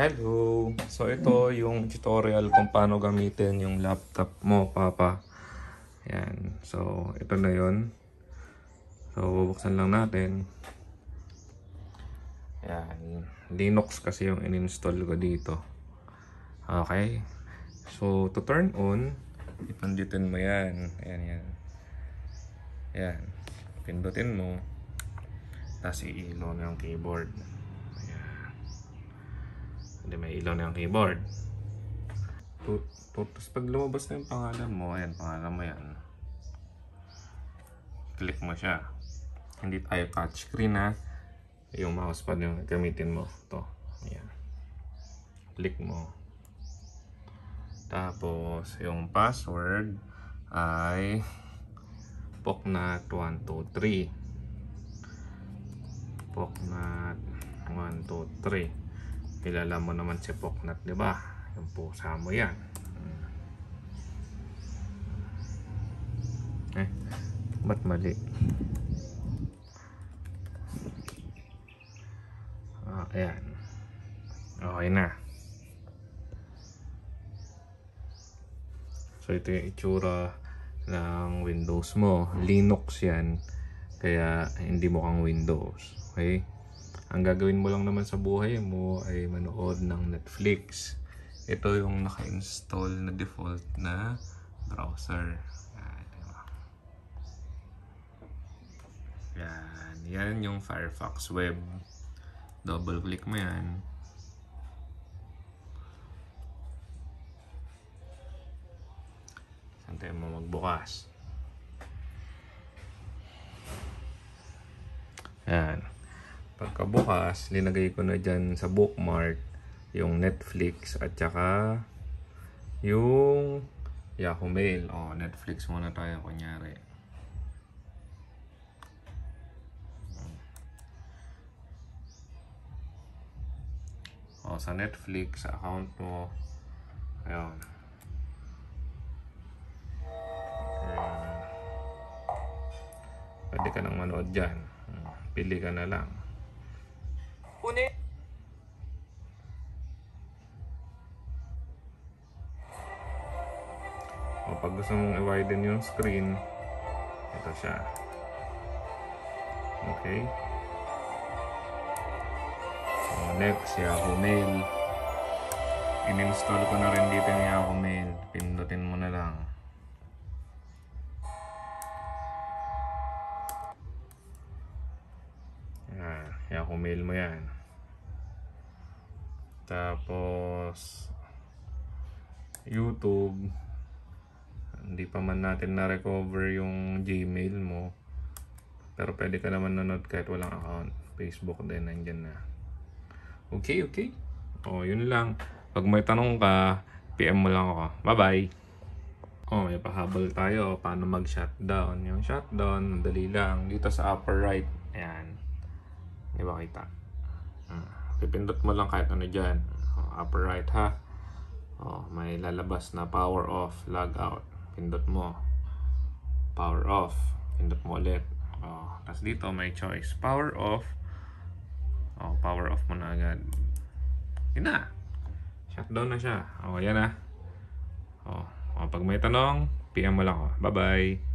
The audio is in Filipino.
Hello! So ito yung tutorial kung paano gamitin yung laptop mo, Papa. Yan. So ito na yon. So bubuksan lang natin. Yan. Linux kasi yung in-install ko dito. Okay. So to turn on, ipindutin mo yan. Ayan, yan. Yan. Pindutin mo. Tapos iilo na yung keyboard. Hindi may ilaw na yung keyboard. Tapos pag lumabas na yung pangalan mo, ayan, pangalan mo yan. Click mo siya. Hindi tayo touchscreen ha. Yung mousepad yung gamitin mo. To. Ayan. Click mo. Tapos, yung password ay poknat123 poknat 123 kilala mo naman si poknat di ba yung pusa mo yan eh ba't mali ah, ayan okay na so ito yung itsura ng Windows mo. Linux yan. Kaya hindi mo kang Windows. Okay? Ang gagawin mo lang naman sa buhay mo ay manood ng Netflix. Ito yung naka-install na default na browser. Yan, diba? Yan. Yan yung Firefox web. Double click mo yan. Antayin mo magbukas. Yan. Pagkabukas, linagay ko na dyan sa bookmark yung Netflix at saka yung Yahoo Mail. O, oh, Netflix muna tayo kunyari. O, sa Netflix, account mo, ayun. Pwede ka nang manood dyan. Pili ka na lang. Uni. O pag gusto mong i-widen yung screen, ito siya. Okay. O next, Yahoo Mail. In-install ko na rin dito yung Yahoo Mail. Pindutin mo na lang. Yan, Yahoo Mail mo yan. Tapos, YouTube. Hindi pa man natin na-recover yung Gmail mo. Pero pwede ka naman nanood kahit walang account. Facebook din, nandyan na. Okay, okay. O, yun lang. Pag may tanong ka, PM mo lang ako. Bye-bye. Oh, may pahabol tayo. Paano mag-shutdown? Yung shutdown, madali lang. Dito sa upper right. Ayan. Di ba kita? Hmm. Pipindot mo lang kahit ano dyan. Oh, upper right ha. Oh, may lalabas na power off, log out. Pindot mo. Power off. Pindot mo ulit. Oh, tapos dito may choice. Power off. Oh, power off mo na agad. Yun na. Shutdown na siya. Oh, yan na. Oh, oh pag may tanong, PM mo lang ako. Bye-bye.